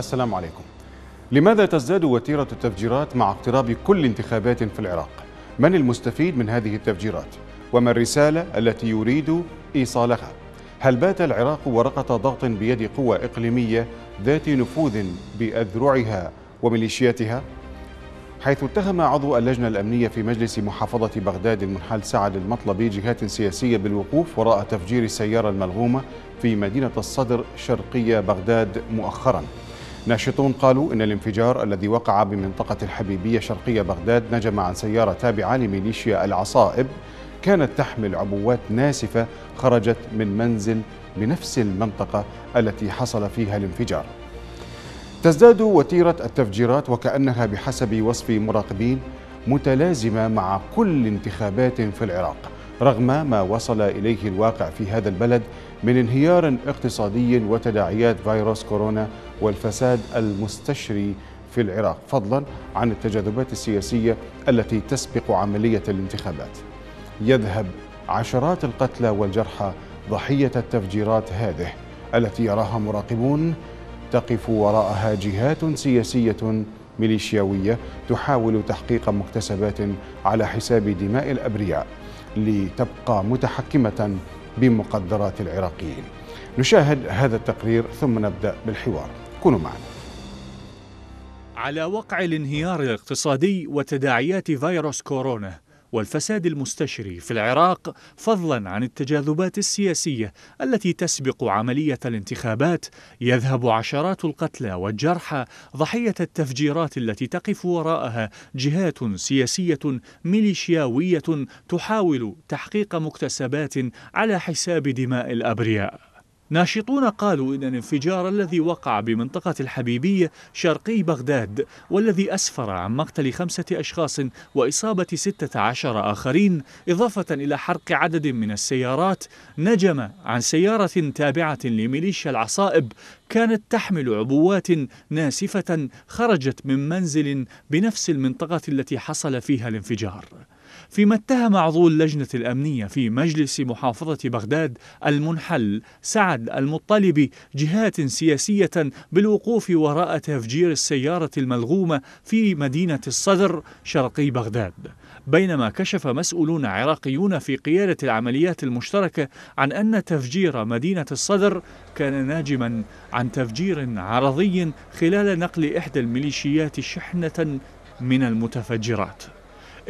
السلام عليكم لماذا تزداد وتيرة التفجيرات مع اقتراب كل انتخابات في العراق؟ من المستفيد من هذه التفجيرات؟ وما الرسالة التي يريد إيصالها؟ هل بات العراق ورقة ضغط بيد قوى إقليمية ذات نفوذ بأذرعها وميليشياتها؟ حيث اتهم عضو اللجنة الأمنية في مجلس محافظة بغداد المنحل سعد المطلبي جهات سياسية بالوقوف وراء تفجير السيارة الملغومة في مدينة الصدر شرقية بغداد مؤخراً ناشطون قالوا إن الانفجار الذي وقع بمنطقة الحبيبية شرقية بغداد نجم عن سيارة تابعة لميليشيا العصائب كانت تحمل عبوات ناسفة خرجت من منزل بنفس المنطقة التي حصل فيها الانفجار. تزداد وتيرة التفجيرات وكأنها بحسب وصف مراقبين متلازمة مع كل انتخابات في العراق رغم ما وصل إليه الواقع في هذا البلد من انهيار اقتصادي وتداعيات فيروس كورونا والفساد المستشري في العراق فضلا عن التجاذبات السياسية التي تسبق عملية الانتخابات. يذهب عشرات القتلى والجرحى ضحية التفجيرات هذه التي يراها مراقبون. تقف وراءها جهات سياسية ميليشياوية تحاول تحقيق مكتسبات على حساب دماء الأبرياء لتبقى متحكمة بمقدرات العراقيين. نشاهد هذا التقرير ثم نبدأ بالحوار. كونوا معنا. على وقع الانهيار الاقتصادي وتداعيات فيروس كورونا والفساد المستشري في العراق فضلا عن التجاذبات السياسية التي تسبق عملية الانتخابات يذهب عشرات القتلى والجرحى ضحية التفجيرات التي تقف وراءها جهات سياسية ميليشياوية تحاول تحقيق مكتسبات على حساب دماء الأبرياء. ناشطون قالوا إن الانفجار الذي وقع بمنطقة الحبيبية شرقي بغداد والذي أسفر عن مقتل خمسة أشخاص وإصابة ستة عشر آخرين إضافة إلى حرق عدد من السيارات نجم عن سيارة تابعة لميليشيا العصائب كانت تحمل عبوات ناسفة خرجت من منزل بنفس المنطقة التي حصل فيها الانفجار. فيما اتهم عضو اللجنة الأمنية في مجلس محافظة بغداد المنحل سعد المطلبي جهات سياسية بالوقوف وراء تفجير السيارة الملغومة في مدينة الصدر شرقي بغداد. بينما كشف مسؤولون عراقيون في قيادة العمليات المشتركة عن أن تفجير مدينة الصدر كان ناجما عن تفجير عرضي خلال نقل إحدى الميليشيات شحنة من المتفجرات.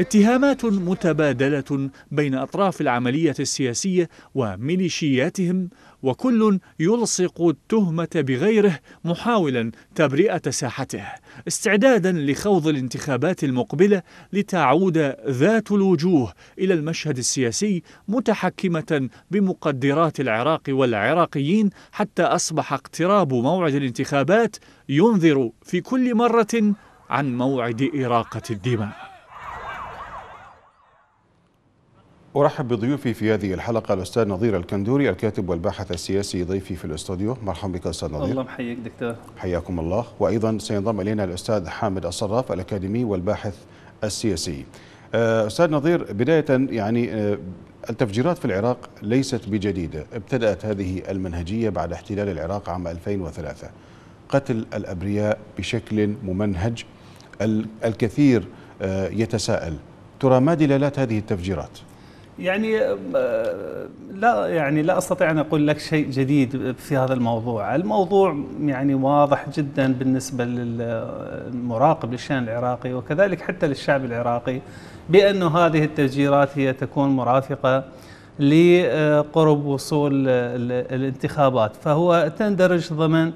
اتهامات متبادلة بين أطراف العملية السياسية وميليشياتهم وكل يلصق التهمة بغيره محاولا تبرئة ساحته استعدادا لخوض الانتخابات المقبلة لتعود ذات الوجوه إلى المشهد السياسي متحكمة بمقدرات العراق والعراقيين حتى أصبح اقتراب موعد الانتخابات ينذر في كل مرة عن موعد إراقة الدماء. أرحب بضيوفي في هذه الحلقة الأستاذ نظير الكندوري الكاتب والباحث السياسي ضيفي في الاستوديو. مرحبا بك أستاذ نظير. الله محييك دكتور. حياكم الله. وأيضا سينضم إلينا الأستاذ حامد الصراف الأكاديمي والباحث السياسي. آه، أستاذ نظير بداية يعني آه، التفجيرات في العراق ليست بجديدة ابتدأت هذه المنهجية بعد احتلال العراق عام 2003 قتل الأبرياء بشكل ممنهج. الكثير آه، يتساءل. ترى ما دلالات هذه التفجيرات؟ يعني آه، لا يعني لا أستطيع أن أقول لك شيء جديد في هذا الموضوع، الموضوع يعني واضح جدا بالنسبة للمراقب للشأن العراقي وكذلك حتى للشعب العراقي بانه هذه التفجيرات هي تكون مرافقة لقرب وصول الانتخابات، فهو تندرج ضمن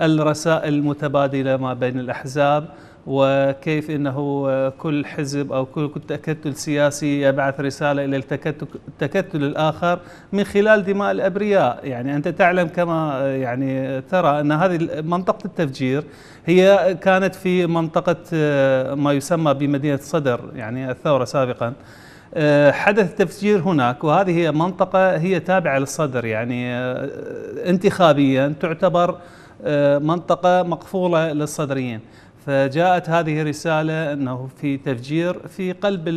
الرسائل المتبادلة ما بين الأحزاب وكيف إنه كل حزب أو كل تكتل سياسي يبعث رسالة إلى التكتل الآخر من خلال دماء الأبرياء، يعني أنت تعلم كما يعني ترى أن هذه منطقة التفجير هي كانت في منطقة ما يسمى بمدينة صدر يعني الثورة سابقا. حدث تفجير هناك وهذه هي منطقة هي تابعة للصدر يعني انتخابيا تعتبر منطقة مقفولة للصدريين. فجاءت هذه الرسالة أنه في تفجير في قلب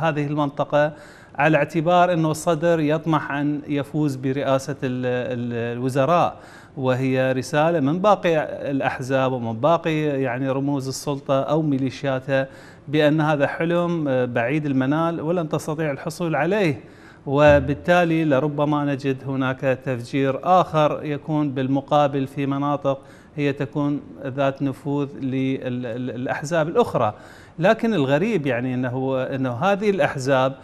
هذه المنطقة على اعتبار أنه الصدر يطمح أن يفوز برئاسة الوزراء وهي رسالة من باقي الأحزاب ومن باقي يعني رموز السلطة أو ميليشياتها بأن هذا حلم بعيد المنال ولن تستطيع الحصول عليه. وبالتالي لربما نجد هناك تفجير آخر يكون بالمقابل في مناطق هي تكون ذات نفوذ للأحزاب الأخرى. لكن الغريب يعني أنه, أنه هذه الأحزاب آه،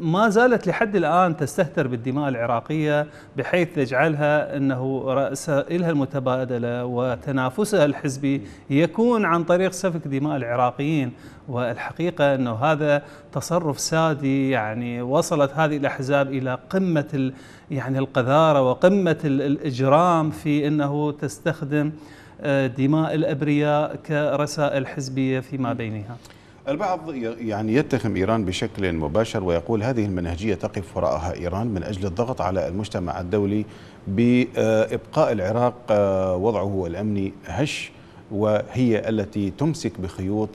ما زالت لحد الآن تستهتر بالدماء العراقية بحيث تجعلها أنه رأسها المتبادلة وتنافسها الحزبي يكون عن طريق سفك دماء العراقيين. والحقيقة أنه هذا تصرف سادي يعني وصلت هذه الأحزاب إلى قمة يعني القذارة وقمة الإجرام في أنه تستخدم آه، دماء الأبرياء كرسائل حزبية فيما بينها. البعض يعني يتهم إيران بشكل مباشر ويقول هذه المنهجية تقف وراءها إيران من أجل الضغط على المجتمع الدولي بإبقاء العراق آه، وضعه الأمني هش وهي التي تمسك بخيوط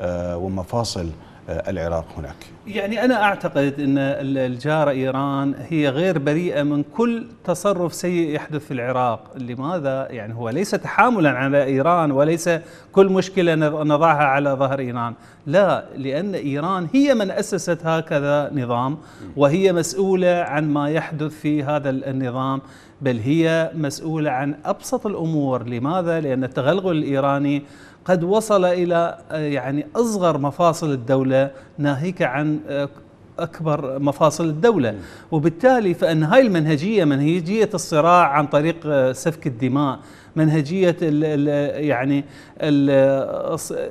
آه، ومفاصل. العراق هناك يعني أنا أعتقد أن الجارة إيران هي غير بريئة من كل تصرف سيء يحدث في العراق لماذا؟ يعني هو ليس تحاملا على إيران وليس كل مشكلة نضعها على ظهر إيران لا لأن إيران هي من أسست هكذا نظام وهي مسؤولة عن ما يحدث في هذا النظام بل هي مسؤولة عن أبسط الأمور لماذا؟ لأن التغلغل الإيراني قد وصل إلى آه، يعني أصغر مفاصل الدولة ناهيك عن آه، أكبر مفاصل الدولة. وبالتالي فإن هاي المنهجية منهجية الصراع عن طريق آه، سفك الدماء منهجية ال ال يعني ال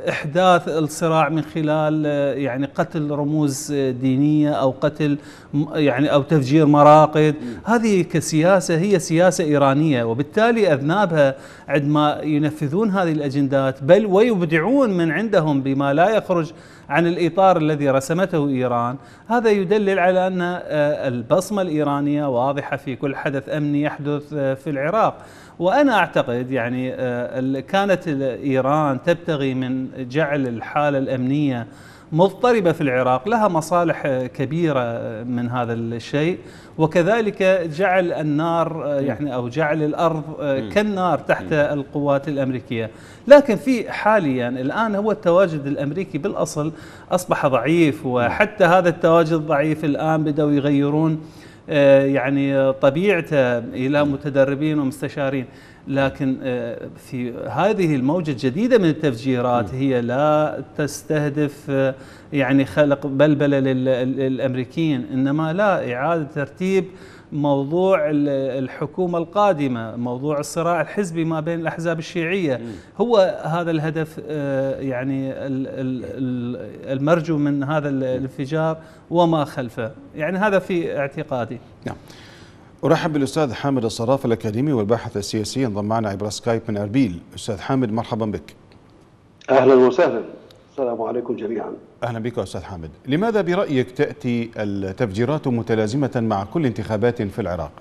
إحداث الصراع من خلال يعني قتل رموز دينية أو قتل يعني أو تفجير مراقد. هذه كسياسة هي سياسة إيرانية وبالتالي أذنابها عندما ينفذون هذه الأجندات بل ويبدعون من عندهم بما لا يخرج عن الإطار الذي رسمته إيران، هذا يدلل على أن البصمة الإيرانية واضحة في كل حدث أمني يحدث في العراق. وأنا أعتقد يعني آه، كانت إيران تبتغي من جعل الحالة الأمنية مضطربة في العراق لها مصالح كبيرة من هذا الشيء. وكذلك جعل النار آه، يعني أو جعل الأرض آه، كالنار تحت القوات الأمريكية. لكن في حاليا الآن هو التواجد الأمريكي بالأصل أصبح ضعيف وحتى هذا التواجد الضعيف الآن بداوا يغيرون آه، يعني طبيعته إلى متدربين ومستشارين. لكن آه، في هذه الموجة الجديدة من التفجيرات هي لا تستهدف آه، يعني خلق بلبلة للأمريكيين إنما لا إعادة ترتيب موضوع الحكومة القادمة موضوع الصراع الحزبي ما بين الأحزاب الشيعية. هو هذا الهدف آه، يعني المرجو من هذا الانفجار وما خلفه. يعني هذا في اعتقادي. نعم. أرحب بالأستاذ حامد الصراف الأكاديمي والباحث السياسي انضم معنا عبر سكايب من أربيل. أستاذ حامد مرحبا بك. أهلا وسهلا. السلام عليكم جميعا. أهلا بك أستاذ حامد. لماذا برأيك تأتي التفجيرات متلازمة مع كل انتخابات في العراق؟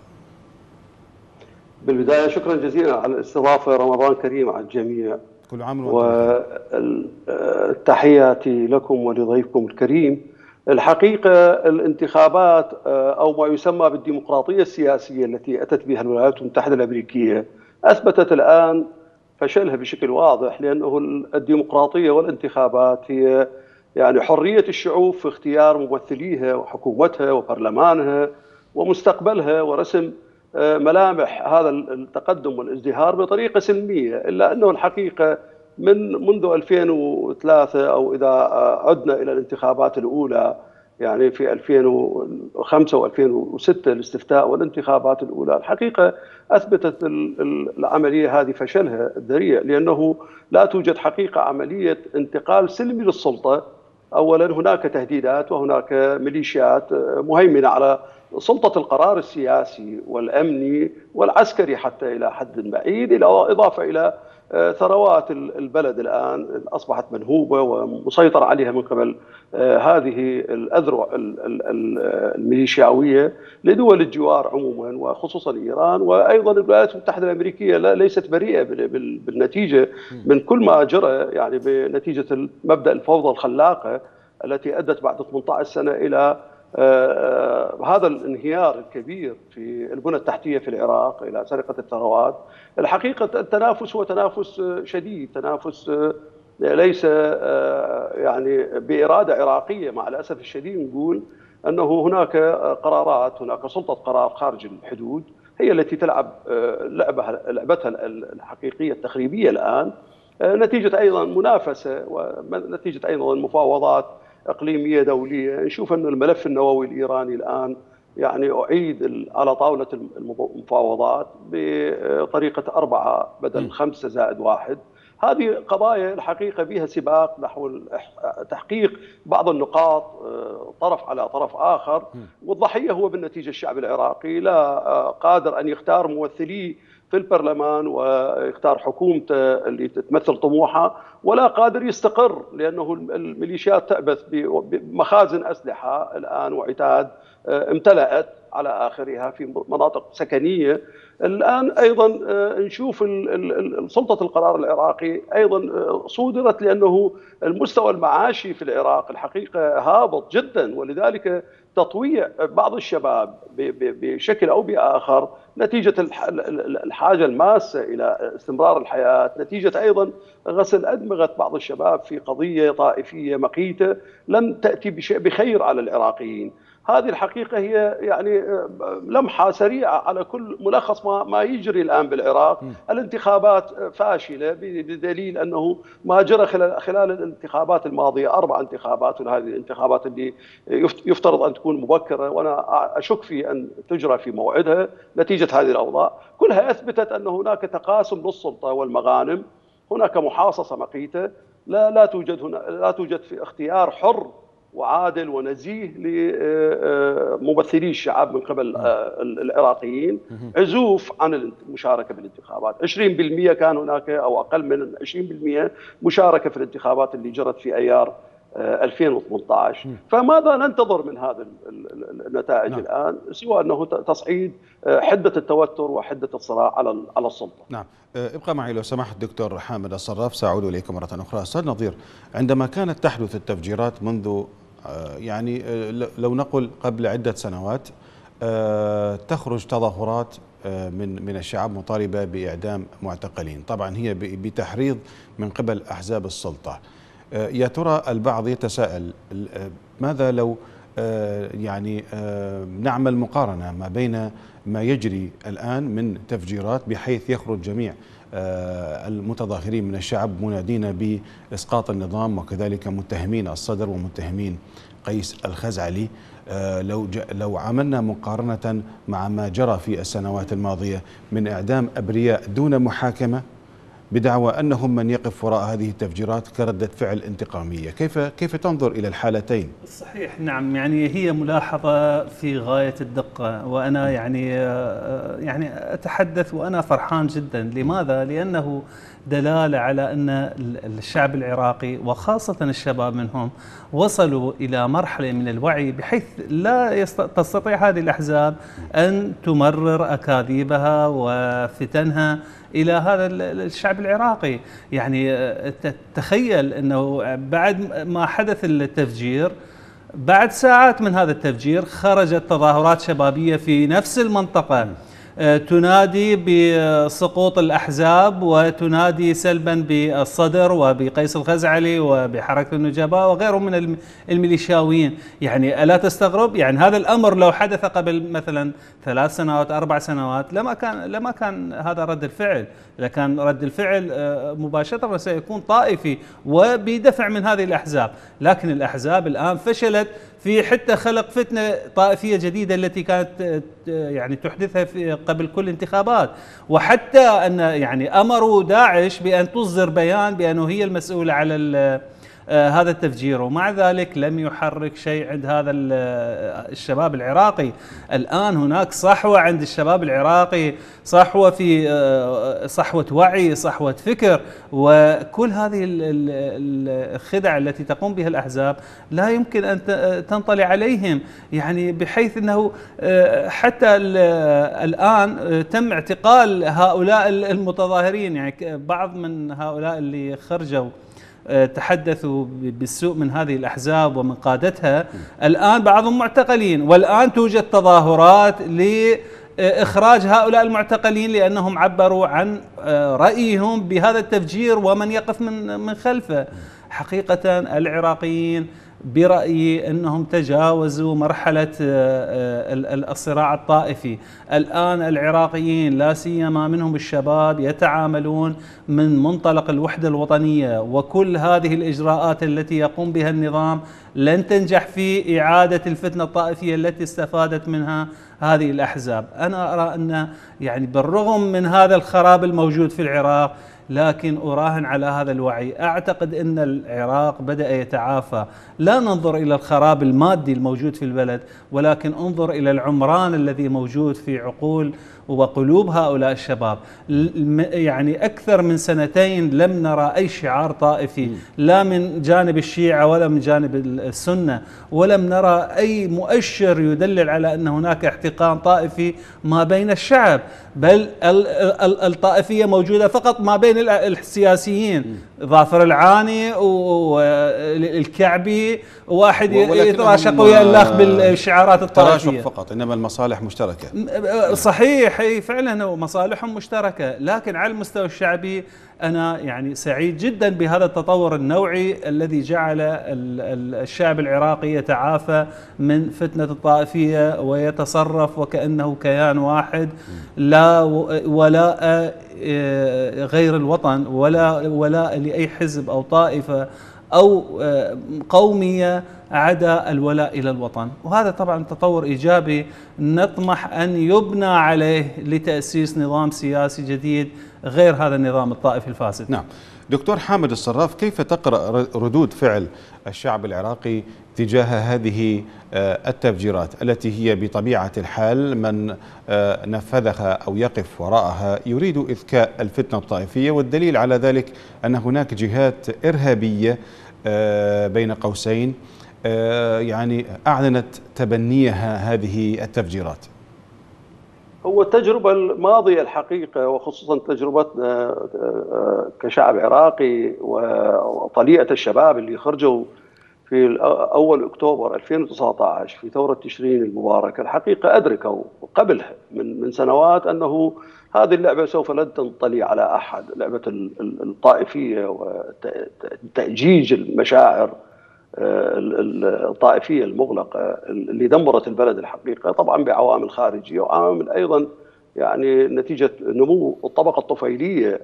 بالبداية شكرا جزيلا على الاستضافة رمضان كريم على الجميع. كل عام وتحياتي لكم ولضيفكم الكريم. الحقيقة الانتخابات أو ما يسمى بالديمقراطية السياسية التي أتت بها الولايات المتحدة الأمريكية أثبتت الآن فشلها بشكل واضح لأنه الديمقراطية والانتخابات هي يعني حرية الشعوب في اختيار ممثليها وحكومتها وبرلمانها ومستقبلها ورسم آه، ملامح هذا التقدم والازدهار بطريقة سلمية إلا أنه الحقيقة من منذ 2003 أو إذا عدنا إلى الانتخابات الأولى يعني في 2005 و2006 الاستفتاء والانتخابات الأولى. الحقيقة أثبتت العملية هذه فشلها الذريع لأنه لا توجد حقيقة عملية انتقال سلمي للسلطة. اولا هناك تهديدات وهناك ميليشيات مهيمنة على سلطة القرار السياسي والأمني والعسكري حتى إلى حد بعيد إلى إضافة إلى ثروات البلد الآن أصبحت منهوبة ومسيطر عليها من قبل آه، هذه الأذرع الميليشياوية لدول الجوار عموما وخصوصا إيران وأيضا الولايات المتحدة الأمريكية ليست بريئة بالنتيجة من كل ما جرى يعني بنتيجة مبدا الفوضى الخلاقة التي أدت بعد 18 سنة إلى هذا الانهيار الكبير في البنى التحتية في العراق إلى سرقة الثروات. الحقيقة التنافس هو تنافس شديد. تنافس ليس يعني بإرادة عراقية. مع الأسف الشديد نقول أنه هناك قرارات هناك سلطة قرار خارج الحدود هي التي تلعب لعبها لعبتها الحقيقية التخريبية الآن. نتيجة أيضا منافسة ونتيجة أيضا مفاوضات. إقليمية دولية. نشوف أن الملف النووي الإيراني الآن يعني اعيد على طاولة المفاوضات بطريقة أربعة بدل خمسة زائد واحد. هذه قضايا الحقيقة بها سباق نحو تحقيق بعض النقاط آه، طرف على طرف آخر. والضحية هو بالنتيجة الشعب العراقي. لا آه، قادر أن يختار ممثليه في البرلمان ويختار حكومته اللي تتمثل طموحه ولا قادر يستقر لأنه الميليشيات تعبث بمخازن أسلحة الآن وعتاد آه، امتلأت على آخرها في مناطق سكنية. الآن أيضا آه، نشوف سلطة القرار العراقي أيضا آه، صودرت لأنه المستوى المعاشي في العراق الحقيقة هابط جدا ولذلك تطويع بعض الشباب بشكل أو بآخر نتيجة الحاجة الماسة إلى استمرار الحياة، نتيجة أيضا غسل أدمغة بعض الشباب في قضية طائفية مقيتة لم تأتي بخير على العراقيين. هذه الحقيقة هي يعني آه، لمحة سريعة على كل ملخص ما ما يجري الآن بالعراق،. الانتخابات فاشلة بدليل أنه ما جرى خلال خلال الانتخابات الماضية أربع انتخابات وهذه الانتخابات اللي يفترض أن تكون مبكرة. وأنا أشك في أن تجرى في موعدها نتيجة هذه الأوضاع، كلها أثبتت أن هناك تقاسم للسلطة والمغانم، هناك محاصصة مقيتة، لا لا توجد هنا لا توجد في اختيار حر وعادل ونزيه لممثلي الشعب من قبل آه، العراقيين. عزوف عن المشاركه بالانتخابات 20% كان هناك أو أقل من 20% مشاركة في الانتخابات اللي جرت في أيار 2018 فماذا ننتظر من هذا النتائج نعم. الآن؟ سوى أنه تصعيد آه، حدة التوتر وحدة الصراع على على السلطة. نعم. آه، ابقى معي لو سمحت دكتور حامد الصراف. سأعود اليك مرة أخرى. أستاذ نظير عندما كانت تحدث التفجيرات منذ آه، يعني آه، لو نقل قبل عدة سنوات آه، تخرج تظاهرات من من الشعب مطالبة بإعدام معتقلين. طبعا هي بتحريض من قبل أحزاب السلطة. يا ترى البعض يتساءل ماذا لو يعني نعمل مقارنة ما بين ما يجري الآن من تفجيرات بحيث يخرج جميع آه، المتظاهرين من الشعب منادين بإسقاط النظام وكذلك متهمين الصدر ومتهمين قيس الخزعلي. آه، لو لو عملنا مقارنة مع ما جرى في السنوات الماضية من إعدام أبرياء دون محاكمة بدعوى أنهم من يقف وراء هذه التفجيرات كردة فعل انتقامية. كيف كيف تنظر إلى الحالتين؟ صحيح نعم. يعني هي ملاحظة في غاية الدقة وأنا يعني يعني أتحدث وأنا فرحان جدا. لماذا؟ لأنه دلالة على أن الشعب العراقي وخاصة الشباب منهم وصلوا إلى مرحلة من الوعي بحيث لا تستطيع هذه الأحزاب أن تمرر أكاذيبها وفتنها إلى هذا الشعب العراقي. يعني آه، تخيل أنه بعد ما حدث التفجير بعد ساعات من هذا التفجير خرجت تظاهرات شبابية في نفس المنطقة. تنادي بسقوط الأحزاب وتنادي سلبا بالصدر وبقيس الخزعلي وبحركة النجباء وغيرهم من الميليشياويين. يعني ألا تستغرب؟ يعني هذا الأمر لو حدث قبل مثلا ثلاث سنوات أربع سنوات لما كان لما كان هذا رد الفعل. لكان رد الفعل آه، مباشرة سيكون طائفي وبدفع من هذه الأحزاب. لكن الأحزاب الآن فشلت في حتى خلق فتنة طائفية جديدة التي كانت يعني تحدثها في قبل كل انتخابات. وحتى أن يعني أمروا داعش بأن تصدر بيان بأنه هي المسؤولة على آه، هذا التفجير. ومع ذلك لم يحرك شيء عند هذا آه، الشباب العراقي. الآن هناك صحوة عند الشباب العراقي صحوة في آه، صحوة وعي صحوة فكر. وكل هذه الخدع التي تقوم بها الأحزاب لا يمكن أن تنطلي عليهم. يعني بحيث أنه حتى الآن تم اعتقال هؤلاء المتظاهرين. يعني بعض من هؤلاء اللي خرجوا. تحدثوا بالسوء من هذه الأحزاب ومن قادتها الآن بعضهم معتقلين والآن توجد تظاهرات ل إخراج هؤلاء المعتقلين لأنهم عبروا عن رأيهم بهذا التفجير ومن يقف من خلفه. حقيقة العراقيين برأيي أنهم تجاوزوا مرحلة آه، آه، الصراع الطائفي. الآن العراقيين لا سيما منهم الشباب يتعاملون من منطلق الوحدة الوطنية وكل هذه الإجراءات التي يقوم بها النظام لن تنجح في إعادة الفتنة الطائفية التي استفادت منها هذه الأحزاب. أنا أرى أن يعني بالرغم من هذا الخراب الموجود في العراق لكن أراهن على هذا الوعي. أعتقد إن العراق بدأ يتعافى. لا ننظر إلى الخراب المادي الموجود في البلد ولكن انظر إلى العمران الذي موجود في عقول وقلوب هؤلاء الشباب. يعني أكثر من سنتين لم نرى أي شعار طائفي لا من جانب الشيعة ولا من جانب السنة ولم نرى أي مؤشر يدلل على أن هناك احتقان طائفي ما بين الشعب. بل الطائفية موجودة فقط ما بين السياسيين؟ ظافر العاني والكعبي واحد يتراشق ويا الأخ بالشعارات الطائفية. تراشق فقط إنما المصالح مشتركة. صحيح إي فعلا مصالحهم مشتركة لكن على المستوى الشعبي أنا يعني سعيد جدا بهذا التطور النوعي الذي جعل الشعب العراقي يتعافى من فتنة الطائفية ويتصرف وكأنه كيان واحد لا ولاء آه، غير الوطن ولا ولاء لأي حزب أو طائفة أو آه، قومية عدا الولاء إلى الوطن، وهذا طبعا تطور إيجابي نطمح أن يبنى عليه لتأسيس نظام سياسي جديد غير هذا النظام الطائفي الفاسد. نعم. دكتور حامد الصراف كيف تقرأ ردود فعل الشعب العراقي تجاه هذه آه، التفجيرات التي هي بطبيعة الحال من آه، نفذها أو يقف وراءها يريد إذكاء الفتنة الطائفية والدليل على ذلك أن هناك جهات إرهابية آه، بين قوسين يعني أعلنت تبنيها هذه التفجيرات هو التجربة الماضية الحقيقة وخصوصا تجربتنا آه، آه، كشعب عراقي وطليئة الشباب اللي خرجوا في أول أكتوبر 2019 في ثورة تشرين المباركة. الحقيقة أدركوا قبلها من من سنوات أنه هذه اللعبة سوف لن تنطلي على أحد. لعبة الطائفية وتأجيج المشاعر الطائفية المغلقة اللي دمرت البلد الحقيقة طبعا بعوامل خارجية وعوامل أيضا يعني نتيجة نمو الطبقة الطفيلية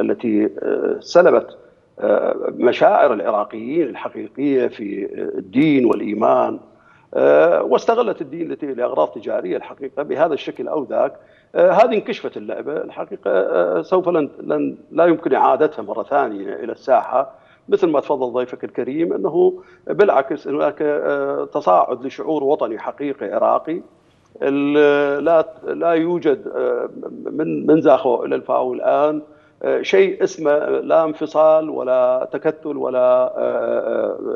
التي آه، سلبت آه، مشاعر العراقيين الحقيقية في الدين والإيمان آه، واستغلت الدين لأغراض تجارية الحقيقة بهذا الشكل أو ذاك. هذه انكشفت اللعبة الحقيقة سوف لن, لن لا يمكن إعادتها مرة ثانية إلى الساحة. مثل ما تفضل ضيفك الكريم أنه بالعكس هناك آه، تصاعد لشعور وطني حقيقي عراقي. لا لا يوجد آه، من من زاخو إلى الفاو الآن آه، شيء اسمه لا انفصال ولا تكتل ولا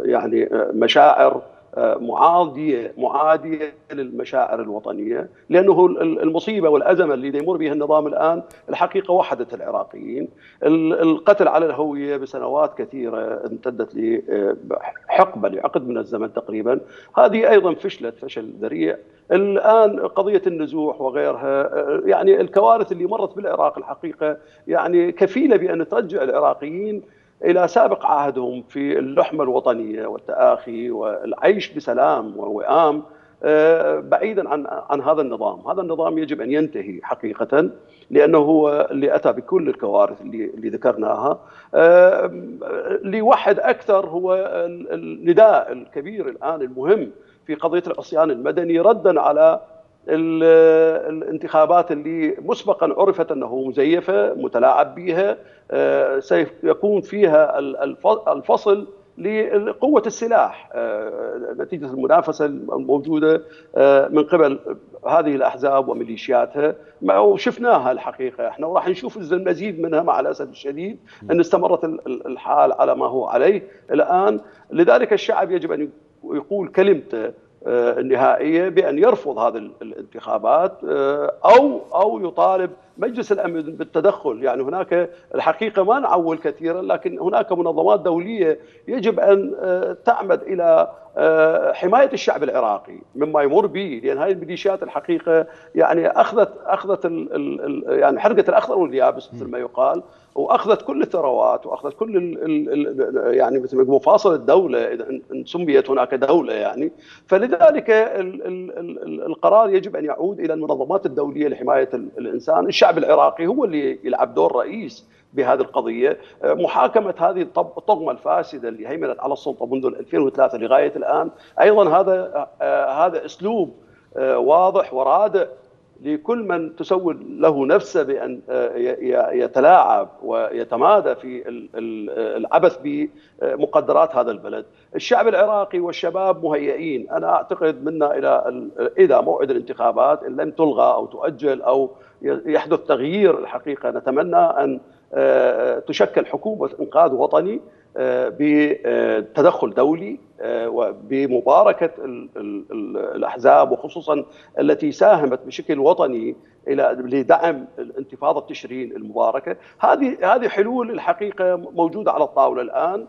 يعني مشاعر. معاديه معادية للمشاعر الوطنية لأنه المصيبة والأزمة اللي يمر بها النظام الآن الحقيقة وحدت العراقيين. القتل على الهوية بسنوات كثيرة امتدت لحقبه لعقد من الزمن تقريبا. هذه أيضا فشلت فشل ذريع. الآن قضية النزوح وغيرها يعني الكوارث اللي مرت بالعراق الحقيقة يعني كفيلة بأن ترجع العراقيين إلى سابق عهدهم في اللحمة الوطنية والتآخي والعيش بسلام ووئام آه، بعيدا عن عن هذا النظام، هذا النظام يجب أن ينتهي حقيقه لأنه هو اللي أتى بكل الكوارث اللي اللي ذكرناها. آه، ليوحد أكثر هو النداء الكبير الآن المهم في قضية العصيان المدني ردا على الانتخابات اللي مسبقا عرفت أنه مزيفة متلاعب بها آه، سيكون فيها الفصل لقوة السلاح آه، نتيجة المنافسة الموجودة آه، من قبل هذه الأحزاب وميليشياتها. وشفناها الحقيقة. إحنا وراح نشوف المزيد منها مع الأسف الشديد أن استمرت الحال على ما هو عليه الآن. لذلك الشعب يجب أن يقول كلمته. النهائية بأن يرفض هذه الانتخابات أو أو يطالب مجلس الأمن بالتدخل. يعني هناك الحقيقة ما نعول كثيرا لكن هناك منظمات دولية يجب أن تعمد إلى حماية الشعب العراقي. مما يمر به لأن هذه الميليشيات الحقيقة يعني اخذت أخذت يعني حرقه الأخضر واليابس مثل ما يقال. وأخذت كل الثروات وأخذت كل ال ال يعني مثل مفاصل الدولة إذا إن سميت هناك دولة يعني. فلذلك ال ال القرار يجب أن يعود إلى المنظمات الدولية لحماية الإنسان، الشعب العراقي هو اللي يلعب دور رئيس بهذه القضية، محاكمة هذه الطغمة الفاسدة اللي هيمنت على السلطة منذ 2003 لغاية الآن، أيضا هذا هذا أسلوب واضح ورادع لكل من تسول له نفسه بأن يتلاعب ويتمادى في العبث بمقدرات هذا البلد، الشعب العراقي والشباب مهيئين، أنا أعتقد منا إلى إذا موعد الانتخابات إن لم تلغى أو تؤجل أو يحدث تغيير الحقيقة نتمنى أن تشكل حكومة إنقاذ وطني بتدخل دولي وبمباركة الأحزاب وخصوصا التي ساهمت بشكل وطني إلى لدعم الانتفاضة تشرين المباركة، هذه هذه حلول الحقيقة موجودة على الطاولة الآن.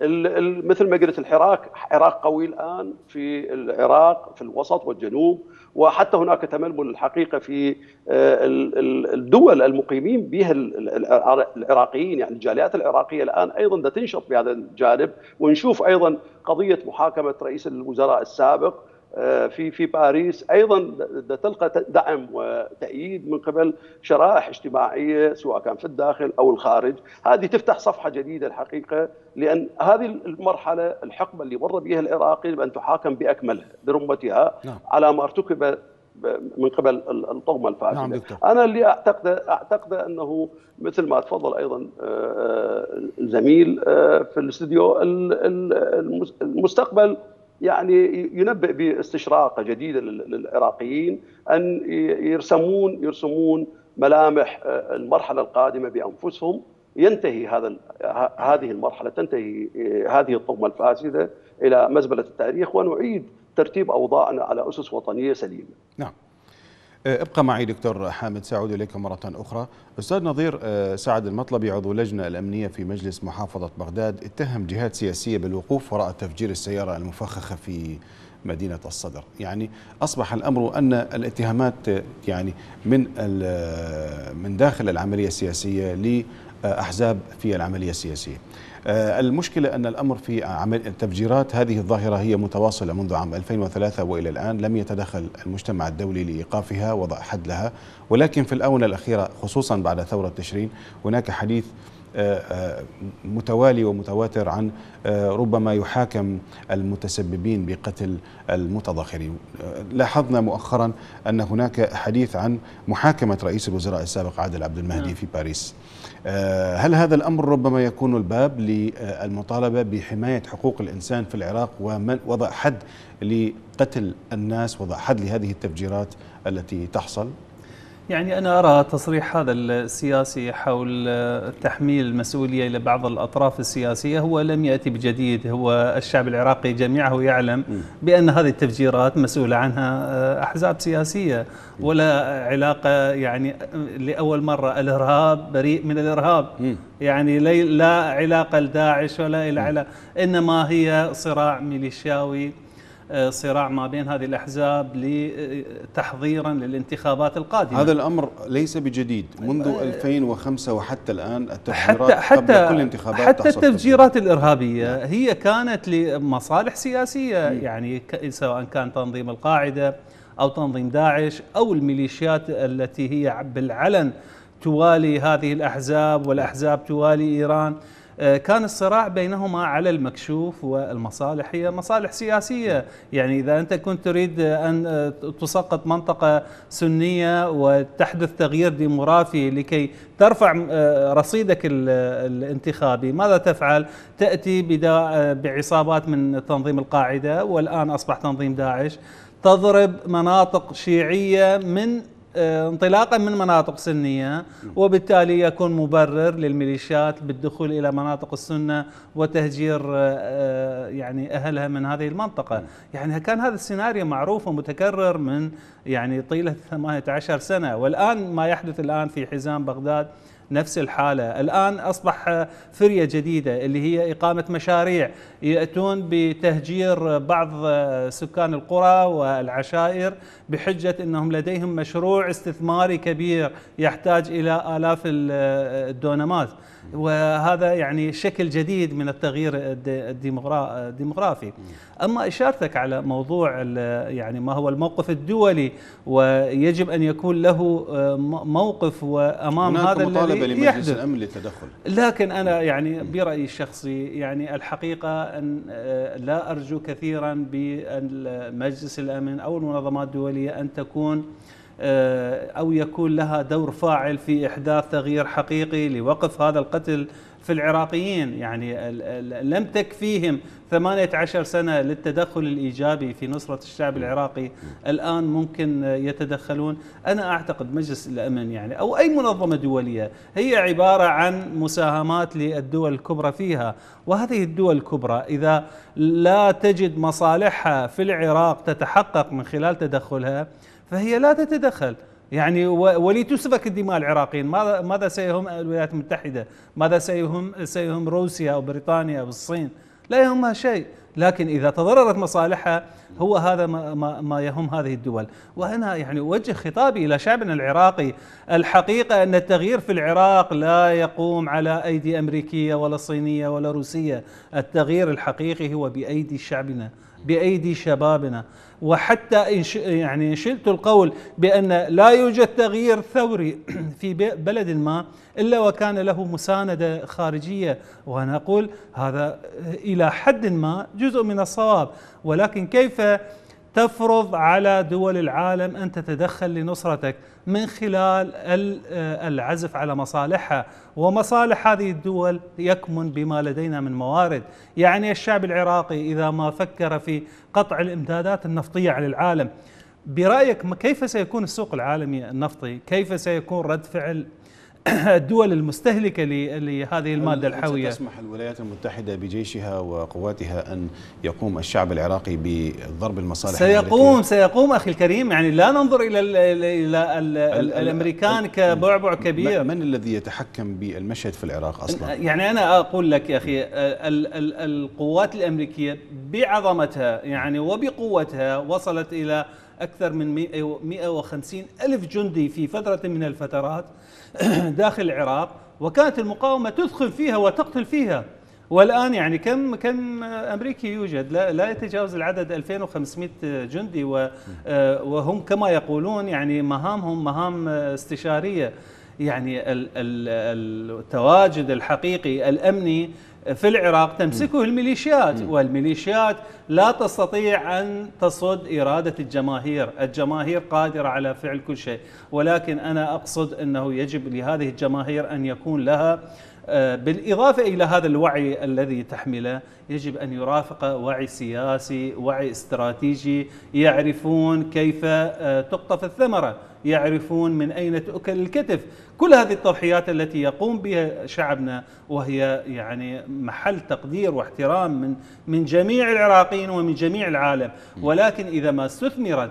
مثل ما قلت الحراك حراك قوي الآن في العراق في الوسط والجنوب وحتى هناك تململ الحقيقة في الدول المقيمين بها العراقيين يعني الجاليات العراقية الآن أيضا تنشط بهذا الجانب. ونشوف أيضا قضية محاكمة رئيس الوزراء السابق في في باريس أيضا تلقى دعم وتأييد من قبل شرائح اجتماعية سواء كان في الداخل أو الخارج، هذه تفتح صفحة جديدة الحقيقة لأن هذه المرحلة الحقبة اللي مر بها العراق يجب ان تحاكم بأكملها برمتها نعم. على ما ارتكب من قبل الطغمه الفاسدة نعم دكتور. أنا اللي أعتقد أعتقد أنه مثل ما تفضل أيضا الزميل في الاستوديو المستقبل يعني ينبئ باستشراقة جديدة للعراقيين أن يرسمون يرسمون ملامح المرحلة القادمة بأنفسهم ينتهي هذا هذه المرحلة تنتهي هذه الطغمه الفاسدة إلى مزبلة التاريخ ونعيد ترتيب أوضاعنا على أسس وطنية سليمة. نعم. ابقى معي دكتور حامد سأعود إليك مرة أخرى. أستاذ نظير سعد المطلبي عضو اللجنة الأمنية في مجلس محافظة بغداد. اتهم جهات سياسية بالوقوف وراء تفجير السيارة المفخخة في مدينة الصدر. يعني أصبح الأمر أن الاتهامات يعني من من داخل العملية السياسية لأحزاب في العملية السياسية. المشكلة أن الأمر في عمل التفجيرات هذه الظاهرة هي متواصلة منذ عام 2003 وإلى الآن لم يتدخل المجتمع الدولي لإيقافها وضع حد لها. ولكن في الآونة الأخيرة خصوصا بعد ثورة تشرين هناك حديث متوالي ومتواتر عن ربما يحاكم المتسببين بقتل المتظاهرين لاحظنا مؤخرا أن هناك حديث عن محاكمة رئيس الوزراء السابق عادل عبد المهدي في باريس. هل هذا الأمر ربما يكون الباب للمطالبة بحماية حقوق الإنسان في العراق ووضع حد لقتل الناس وضع حد لهذه التفجيرات التي تحصل؟ يعني أنا أرى تصريح هذا السياسي حول تحميل المسؤولية إلى بعض الأطراف السياسية هو لم يأتي بجديد. هو الشعب العراقي جميعه يعلم بأن هذه التفجيرات مسؤولة عنها أحزاب سياسية ولا علاقة يعني لأول مرة الإرهاب بريء من الإرهاب. يعني لا علاقة لداعش ولا إلى علاقة إنما هي صراع ميليشياوي. صراع ما بين هذه الأحزاب تحضيرا للانتخابات القادمة. هذا الأمر ليس بجديد. منذ 2005 وحتى الآن التفجيرات حتى حتى كل انتخابات حتى التفجيرات الإرهابية هي كانت لمصالح سياسية م. يعني سواء كان تنظيم القاعدة أو تنظيم داعش أو الميليشيات التي هي بالعلن توالي هذه الأحزاب والأحزاب توالي إيران. كان الصراع بينهما على المكشوف والمصالح. هي مصالح سياسية. يعني إذا أنت كنت تريد أن تسقط منطقة سنية وتحدث تغيير ديموغرافي لكي ترفع رصيدك الانتخابي ماذا تفعل؟ تأتي بعصابات من تنظيم القاعدة والآن أصبح تنظيم داعش. تضرب مناطق شيعية من آه، انطلاقا من مناطق سنية وبالتالي يكون مبرر للميليشيات بالدخول إلى مناطق السنة وتهجير آه، يعني أهلها من هذه المنطقة، يعني كان هذا السيناريو معروف ومتكرر من يعني طيلة 18 سنة. والآن ما يحدث الآن في حزام بغداد نفس الحالة. الآن أصبح فرية جديدة اللي هي إقامة مشاريع. يأتون بتهجير بعض سكان القرى والعشائر بحجة أنهم لديهم مشروع استثماري كبير يحتاج إلى آلاف الدونمات وهذا يعني شكل جديد من التغيير الديمغرافي. أما إشارتك على موضوع يعني ما هو الموقف الدولي ويجب أن يكون له آه، موقف وأمام هذا الذي يحدث. الأمن للتدخل. لكن أنا يعني برأيي الشخصي يعني الحقيقة أن آه، لا أرجو كثيرا بمجلس الأمن أو المنظمات الدولية أن تكون آه، أو يكون لها دور فاعل في إحداث تغيير حقيقي لوقف هذا القتل في العراقيين. يعني لم تكفيهم 18 سنة للتدخل الإيجابي في نصرة الشعب العراقي. الآن ممكن يتدخلون. أنا أعتقد مجلس الأمن يعني أو أي منظمة دولية هي عبارة عن مساهمات للدول الكبرى فيها. وهذه الدول الكبرى إذا لا تجد مصالحها في العراق تتحقق من خلال تدخلها فهي لا تتدخل. يعني ولتسفك الدماء العراقيين. ماذا ماذا سيهم الولايات المتحدة؟ ماذا سيهم سيهم روسيا أو بريطانيا أو الصين؟ لا يهمها شيء، لكن إذا تضررت مصالحها هو هذا ما, ما, ما يهم هذه الدول، وأنا يعني أوجه خطابي إلى شعبنا العراقي، الحقيقة أن التغيير في العراق لا يقوم على أيدي أمريكية ولا صينية ولا روسية، التغيير الحقيقي هو بأيدي شعبنا، بأيدي شبابنا، وحتى يعني شلت القول بأن لا يوجد تغيير ثوري في بلد ما إلا وكان له مساندة خارجية. وأنا أقول هذا إلى حد ما جزء من الصواب. ولكن كيف تفرض على دول العالم أن تتدخل لنصرتك؟ من خلال العزف على مصالحها. ومصالح هذه الدول يكمن بما لدينا من موارد. يعني الشعب العراقي إذا ما فكر في قطع الإمدادات النفطية على العالم برأيك كيف سيكون السوق العالمي النفطي؟ كيف سيكون رد فعل الدول المستهلكة لهذه المادة الحاوية. تسمح الولايات المتحدة بجيشها وقواتها أن يقوم الشعب العراقي بضرب المصالح سيقوم سيقوم أخي الكريم. يعني لا ننظر إلى ال إلى ال الأمريكان كبعبع كبير. من الذي يتحكم بالمشهد في العراق أصلا؟ يعني أنا أقول لك يا أخي القوات الأمريكية بعظمتها يعني وبقوتها وصلت إلى أكثر من 150 ألف جندي في فترة من الفترات داخل العراق وكانت المقاومة تدخل فيها وتقتل فيها. والآن يعني كم كم أمريكي يوجد؟ لا, لا يتجاوز العدد 2500 جندي آه، وهم كما يقولون يعني مهامهم مهام استشارية. يعني التواجد الحقيقي الأمني في العراق تمسكه الميليشيات والميليشيات لا تستطيع أن تصد إرادة الجماهير، الجماهير قادرة على فعل كل شيء، ولكن أنا أقصد أنه يجب لهذه الجماهير أن يكون لها آه، بالإضافة إلى هذا الوعي الذي تحمله يجب أن يرافق وعي سياسي وعي استراتيجي يعرفون كيف آه، تقطف الثمرة. يعرفون من أين تؤكل الكتف. كل هذه التضحيات التي يقوم بها شعبنا وهي يعني محل تقدير واحترام من من جميع العراقيين ومن جميع العالم. ولكن إذا ما استثمرت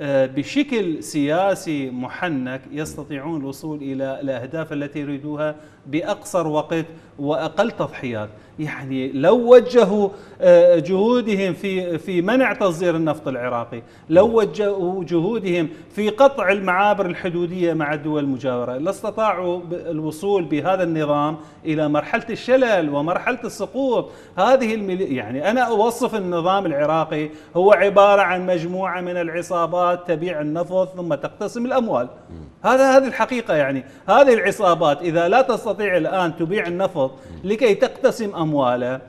آه، بشكل سياسي محنك يستطيعون الوصول إلى الاهداف التي يريدوها بأقصر وقت وأقل تضحيات. يعني لو وجهوا آه، جهودهم في في منع تصدير النفط العراقي لو وجهوا جهودهم في قطع المعابر الحدودية مع الدول المجاورة لاستطاعوا الوصول بهذا النظام إلى مرحلة الشلل ومرحلة السقوط. هذه الملي... يعني أنا أوصف النظام العراقي هو عبارة عن مجموعة من العصابات تبيع النفط ثم تقتسم الأموال. هذا هذه الحقيقة يعني. هذه العصابات إذا لا تستطيع الآن تبيع النفط لكي تقتسم امواله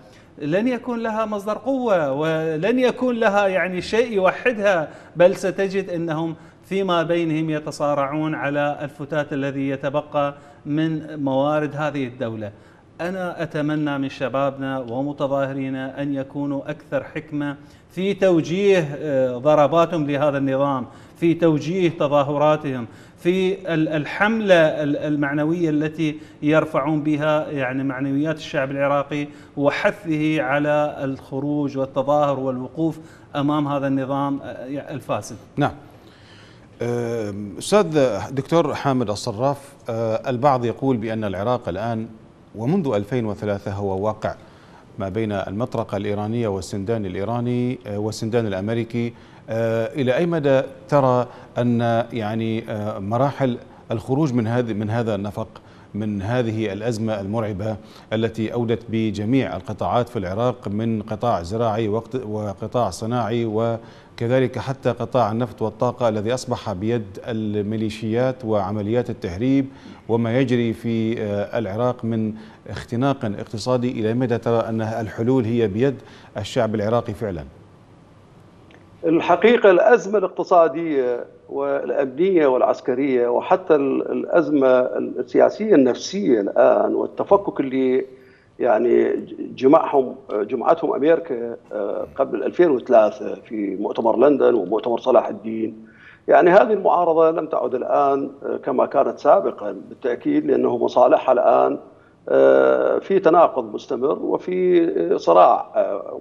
لن يكون لها مصدر قوة ولن يكون لها يعني شيء يوحدها بل ستجد إنهم فيما بينهم يتصارعون على الفتات الذي يتبقى من موارد هذه الدولة. أنا أتمنى من شبابنا ومتظاهرينا أن يكونوا أكثر حكمة في توجيه آه، ضرباتهم لهذا النظام. في توجيه تظاهراتهم في الحملة المعنوية التي يرفعون بها يعني معنويات الشعب العراقي وحثه على الخروج والتظاهر والوقوف أمام هذا النظام آه، الفاسد. نعم. أستاذ دكتور حامد الصراف آه، البعض يقول بأن العراق الآن ومنذ 2003 هو واقع ما بين المطرقة الإيرانية والسندان الإيراني آه، والسندان الأمريكي آه، إلى أي مدى ترى أن يعني مراحل الخروج من هذا من هذا النفق من هذه الأزمة المرعبة التي أودت بجميع القطاعات في العراق من قطاع زراعي وقطاع صناعي وكذلك حتى قطاع النفط والطاقة الذي أصبح بيد الميليشيات وعمليات التهريب وما يجري في العراق من اختناق اقتصادي. إلى مدى ترى أن الحلول هي بيد الشعب العراقي فعلا؟ الحقيقة الأزمة الاقتصادية والأمنية والعسكرية وحتى الأزمة السياسية النفسية الآن والتفكك اللي يعني جمعهم جمعتهم أمريكا آه، قبل 2003 في مؤتمر لندن ومؤتمر صلاح الدين. يعني هذه المعارضة لم تعد الآن آه، كما كانت سابقا بالتأكيد لأنه مصالحها الآن آه، في تناقض مستمر وفي صراع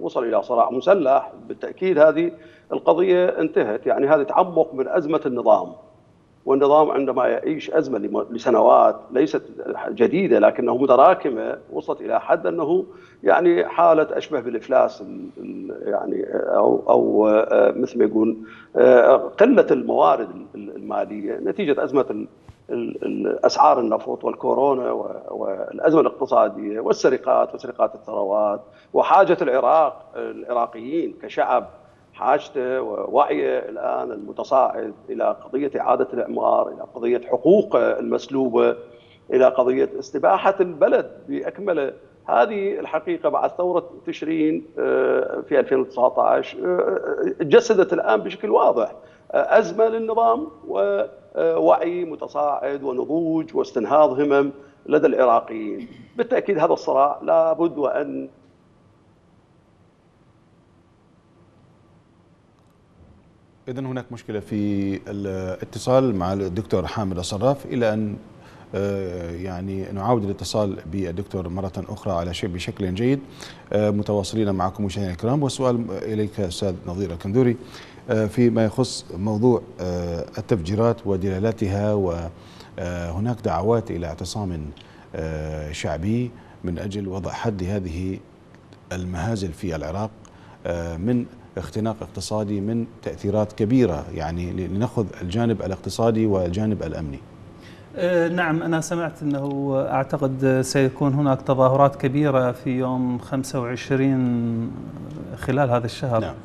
وصل إلى صراع مسلح. بالتأكيد هذه القضية انتهت. يعني هذه تعمق من أزمة النظام والنظام عندما يعيش أزمة لسنوات ليست جديدة لكنه متراكمة وصلت إلى حد أنه يعني حالة أشبه بالإفلاس يعني أو أو آه، مثل ما يقول آه، قلة الموارد المالية. نتيجة أزمة الاسعار النفط والكورونا والأزمة الاقتصادية والسرقات وسرقات الثروات وحاجة العراق العراقيين كشعب حاجته ووعيه الآن المتصاعد إلى قضية إعادة الإعمار، إلى قضية حقوق المسلوبة، إلى قضية استباحة البلد بأكمله، هذه الحقيقة بعد ثورة تشرين آه، في 2019 آه، جسدت الآن بشكل واضح آه، أزمة للنظام ووعي متصاعد ونضوج واستنهاض همم لدى العراقيين، بالتأكيد هذا الصراع لابد وأن إذا هناك مشكلة في الاتصال مع الدكتور حامد الصراف إلى أن آه، يعني نعاود الاتصال بالدكتور مرة أخرى على شيء بشكل جيد. آه، متواصلين معكم مشاهدينا الكرام. والسؤال إليك أستاذ نظير الكندوري. آه، فيما يخص موضوع التفجيرات ودلالاتها وهناك دعوات إلى اعتصام شعبي من أجل وضع حد هذه المهازل في العراق من اختناق اقتصادي من تأثيرات كبيرة يعني لنأخذ الجانب الاقتصادي والجانب الأمني أه، نعم أنا سمعت أنه أعتقد سيكون هناك تظاهرات كبيرة في يوم 25 خلال هذا الشهر نعم.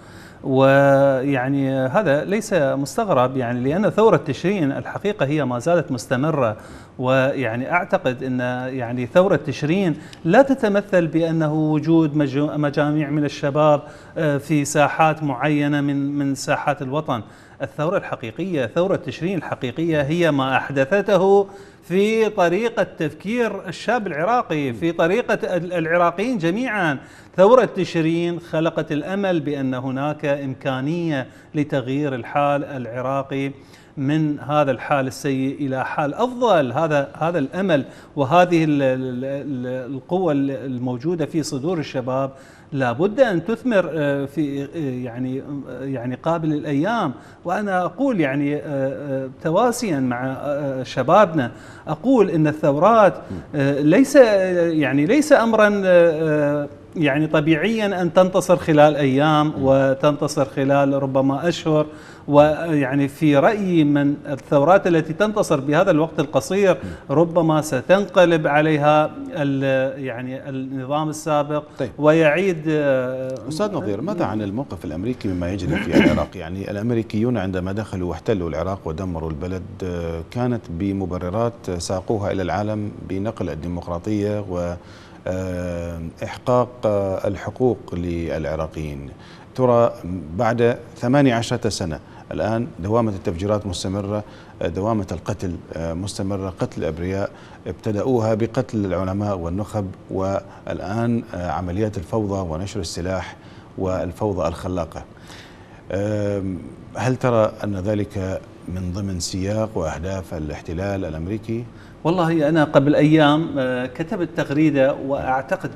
ويعني هذا ليس مستغرب يعني لأن ثورة تشرين الحقيقة هي ما زالت مستمرة ويعني أعتقد أن يعني ثورة تشرين لا تتمثل بأنه وجود مجاميع من الشباب آه، في ساحات معينة من من ساحات الوطن. الثورة الحقيقية ثورة تشرين الحقيقية هي ما أحدثته في طريقة تفكير الشاب العراقي في طريقة العراقيين جميعا. ثورة تشرين خلقت الأمل بأن هناك إمكانية لتغيير الحال العراقي. من هذا الحال السيء إلى حال أفضل. هذا هذا الأمل وهذه القوة الموجودة في صدور الشباب لابد أن تثمر آه، في آه، يعني آه، يعني قابل الأيام. وأنا أقول يعني تواسيا مع شبابنا. أقول إن الثورات ليس يعني ليس امرا يعني طبيعيا أن تنتصر خلال أيام وتنتصر خلال ربما أشهر. ويعني في رأيي من الثورات التي تنتصر بهذا الوقت القصير ربما ستنقلب عليها يعني النظام السابق طيب. ويعيد آه، أستاذ نظير ماذا عن الموقف الأمريكي مما يجري في العراق يعني الأمريكيون عندما دخلوا واحتلوا العراق ودمروا البلد آه، كانت بمبررات ساقوها إلى العالم بنقل الديمقراطية و إحقاق الحقوق للعراقيين ترى بعد 18 سنة الآن دوامة التفجيرات مستمرة دوامة القتل مستمرة قتل الأبرياء ابتدأوها بقتل العلماء والنخب والآن عمليات الفوضى ونشر السلاح والفوضى الخلاقة هل ترى أن ذلك من ضمن سياق وأهداف الاحتلال الأمريكي؟ والله أنا قبل أيام آه، كتبت تغريدة وأعتقد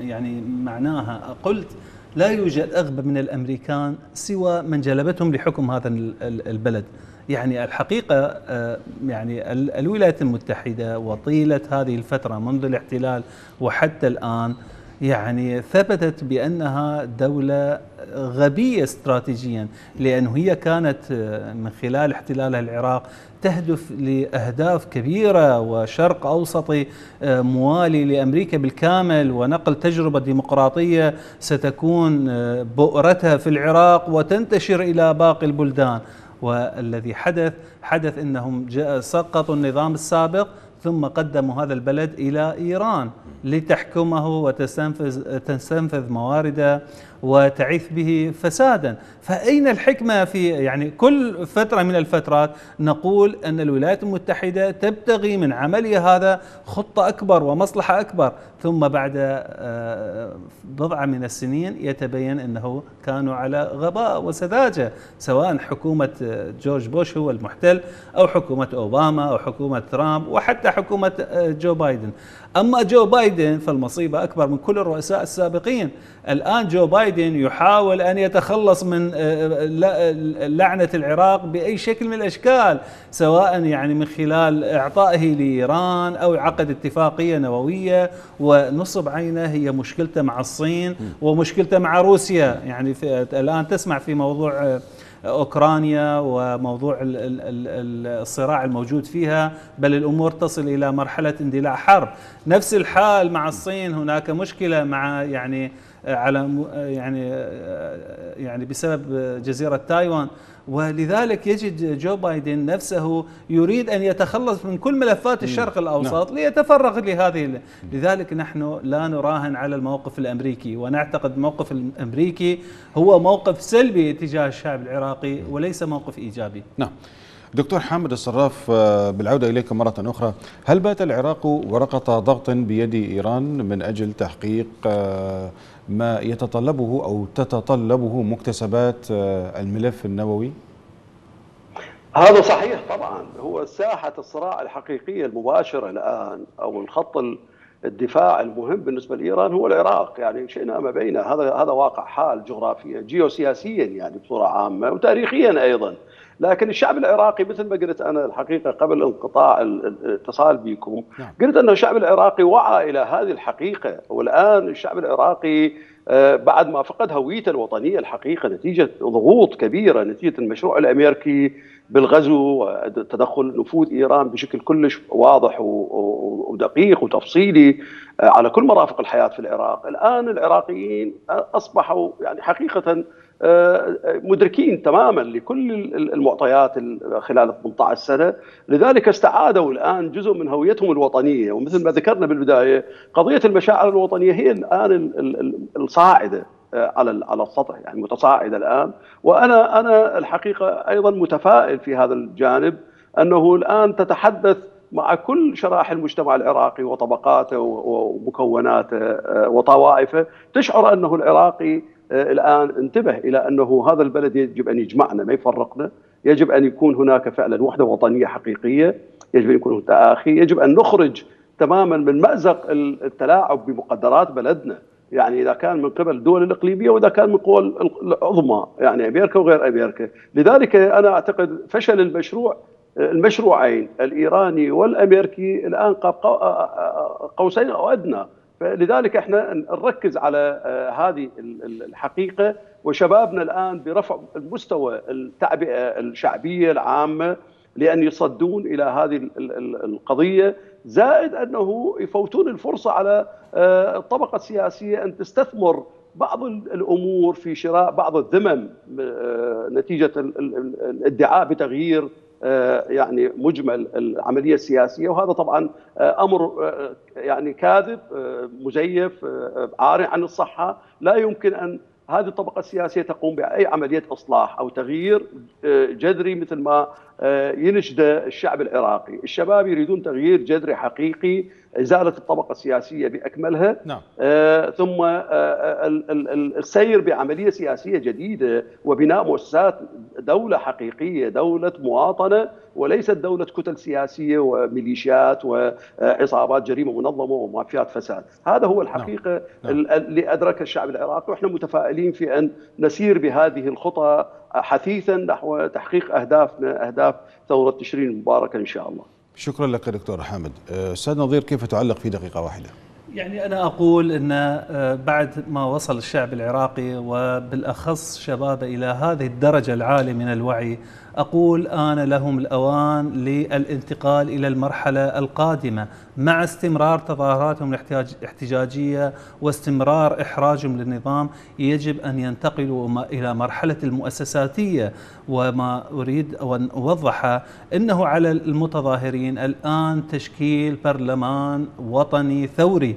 يعني معناها قلت لا يوجد أغبى من الأمريكان سوى من جلبتهم لحكم هذا البلد. يعني الحقيقة آه، يعني الولايات المتحدة وطيلة هذه الفترة منذ الاحتلال وحتى الآن يعني ثبتت بأنها دولة غبية استراتيجيا لأنه هي كانت آه، من خلال احتلالها العراق تهدف لأهداف كبيرة وشرق اوسطي آه، موالي لأمريكا بالكامل ونقل تجربة ديمقراطية ستكون آه، بؤرتها في العراق وتنتشر إلى باقي البلدان. والذي حدث حدث إنهم سقطوا النظام السابق ثم قدموا هذا البلد إلى إيران لتحكمه وتستنفذ تستنفذ موارده. وتعيث به فسادا. فأين الحكمة في يعني كل فترة من الفترات نقول أن الولايات المتحدة تبتغي من عملها هذا خطة أكبر ومصلحة أكبر ثم بعد آه، بضعة من السنين يتبين أنه كانوا على غباء وسذاجة سواء حكومة آه، جورج بوش هو المحتل أو حكومة أوباما أو حكومة ترامب وحتى حكومة آه، جو بايدن. أما جو بايدن فالمصيبة أكبر من كل الرؤساء السابقين. الآن جو بايدن يحاول أن يتخلص من آه، آه، لعنة العراق بأي شكل من الأشكال سواء يعني من خلال إعطائه لإيران أو عقد اتفاقية نووية ونصب عينه هي مشكلته مع الصين ومشكلته مع روسيا. يعني الآن تسمع في موضوع أوكرانيا وموضوع الصراع الموجود فيها بل الأمور تصل إلى مرحلة اندلاع حرب. نفس الحال مع الصين هناك مشكلة مع يعني على يعني يعني بسبب جزيرة تايوان. ولذلك يجد جو بايدن نفسه يريد أن يتخلص من كل ملفات الشرق نعم. ليتفرغ لهذه لذلك نحن لا نراهن على الموقف الأمريكي ونعتقد الموقف الأمريكي هو موقف سلبي تجاه الشعب العراقي وليس موقف إيجابي. نعم. دكتور حامد الصراف آه، بالعودة إليكم مرة أخرى. هل بات العراق ورقة ضغط بيد إيران من أجل تحقيق آه، ما يتطلبه أو تتطلبه مكتسبات آه، الملف النووي؟ هذا صحيح طبعا. هو ساحة الصراع الحقيقية المباشرة الآن أو الخط الدفاع المهم بالنسبة لإيران هو العراق. يعني شئنا ما بينه هذا هذا واقع حال جغرافيا جيوسياسيا يعني بصورة عامة وتاريخيا أيضا. لكن الشعب العراقي مثل ما قلت أنا الحقيقة قبل انقطاع الاتصال بكم نعم. قلت أن الشعب العراقي وعى إلى هذه الحقيقة والآن الشعب العراقي آه، بعد ما فقد هويته الوطنية الحقيقة نتيجة ضغوط كبيرة نتيجة المشروع الأمريكي بالغزو وتدخل نفوذ إيران بشكل كلش واضح ودقيق وتفصيلي آه، على كل مرافق الحياة في العراق، الآن العراقيين أصبحوا يعني حقيقة مدركين تماما لكل المعطيات خلال 18 سنة، لذلك استعادوا الآن جزء من هويتهم الوطنية. ومثل ما ذكرنا بالبداية قضية المشاعر الوطنية هي الآن الصاعدة آه، على على السطح يعني متصاعدة الآن. وأنا أنا الحقيقة أيضا متفائل في هذا الجانب أنه الآن تتحدث مع كل شرائح المجتمع العراقي وطبقاته ومكوناته آه، وطوائفه تشعر أنه العراقي آه، الآن انتبه إلى أنه هذا البلد يجب أن يجمعنا ما يفرقنا، يجب أن يكون هناك فعلا وحدة وطنية حقيقية، يجب أن يكون هناك تآخي، يجب أن نخرج تماما من مأزق التلاعب بمقدرات بلدنا، يعني إذا كان من قبل الدول الإقليمية وإذا كان من قوى العظمى يعني أمريكا وغير أمريكا، لذلك أنا أعتقد فشل المشروع المشروعين الإيراني والأمريكي الآن قاب قوسين أو أدنى. فلذلك إحنا نركز على آه، هذه الحقيقة. وشبابنا الآن برفع مستوى التعبئة الشعبية العامة لأن يصدون إلى هذه القضية. زائد أنه يفوتون الفرصة على آه، الطبقة السياسية أن تستثمر بعض الأمور في شراء بعض الذمم آه، نتيجة الادعاء بتغيير يعني مجمل العملية السياسية. وهذا طبعا آه، أمر آه، يعني كاذب مزيف عار عن الصحة. لا يمكن أن هذه الطبقة السياسية تقوم بأي عملية إصلاح أو تغيير جذري مثل ما ينشد الشعب العراقي الشباب يريدون تغيير جذري حقيقي إزالة الطبقة السياسية بأكملها نعم. آه ثم آه السير بعملية سياسية جديدة وبناء مؤسسات دولة حقيقية دولة مواطنة وليست دولة كتل سياسية وميليشيات وعصابات جريمة منظمة ومافيات فساد هذا هو الحقيقة نعم. نعم. اللي أدرك الشعب العراقي وإحنا متفائلين في أن نسير بهذه الخطى حثيثا نحو تحقيق أهدافنا أهداف ثورة تشرين المباركة إن شاء الله. شكرا لك دكتور حامد. أستاذ نظير كيف تعلق في دقيقة واحدة؟ يعني أنا أقول إن بعد ما وصل الشعب العراقي وبالأخص شبابه إلى هذه الدرجة العالية من الوعي أقول آن لهم الأوان للانتقال إلى المرحلة القادمة مع استمرار تظاهراتهم الاحتجاجية واستمرار إحراجهم للنظام يجب أن ينتقلوا إلى مرحلة المؤسساتية. وما أريد أن أوضح أنه على المتظاهرين الآن تشكيل برلمان وطني ثوري.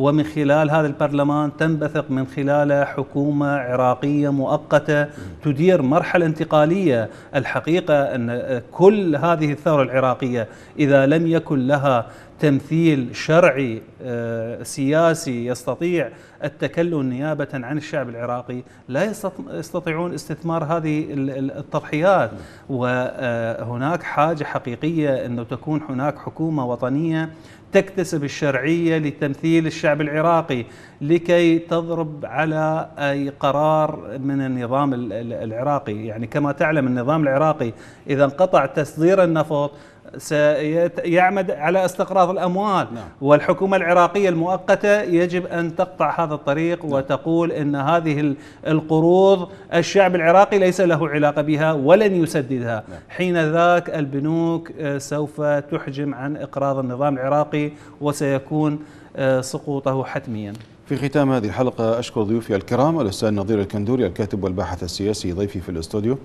ومن خلال هذا البرلمان تنبثق من خلاله حكومة عراقية مؤقتة تدير مرحلة انتقالية. الحقيقة أن كل هذه الثورة العراقية إذا لم يكن لها تمثيل شرعي آه، سياسي يستطيع التكلم نيابة عن الشعب العراقي لا يستطيعون استثمار هذه التضحيات. وهناك حاجة حقيقية أنه تكون هناك حكومة وطنية تكتسب الشرعية لتمثيل الشعب العراقي لكي تضرب على أي قرار من النظام العراقي. يعني كما تعلم النظام العراقي إذا انقطع تصدير النفط سيعمد على استقراض الأموال نعم. والحكومة العراقية المؤقتة يجب أن تقطع هذا الطريق نعم. وتقول إن هذه القروض الشعب العراقي ليس له علاقة بها ولن يسددها نعم. حين ذاك البنوك آه، سوف تحجم عن إقراض النظام العراقي وسيكون آه، سقوطه حتميا في ختام هذه الحلقة أشكر ضيوفي الكرام الأستاذ نظير الكندوري الكاتب والباحث السياسي ضيفي في الاستوديو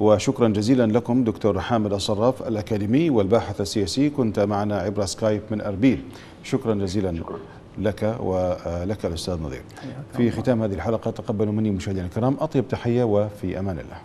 وشكرا جزيلا لكم دكتور حامد الصراف الأكاديمي والباحث السياسي. كنت معنا عبر سكايب من أربيل. شكرا جزيلا شكرا. لك ولك آه، الأستاذ نظير. في ختام هذه الحلقة تقبلوا مني مشاهدينا الكرام. أطيب تحية وفي أمان الله.